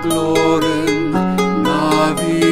gloren, Navi.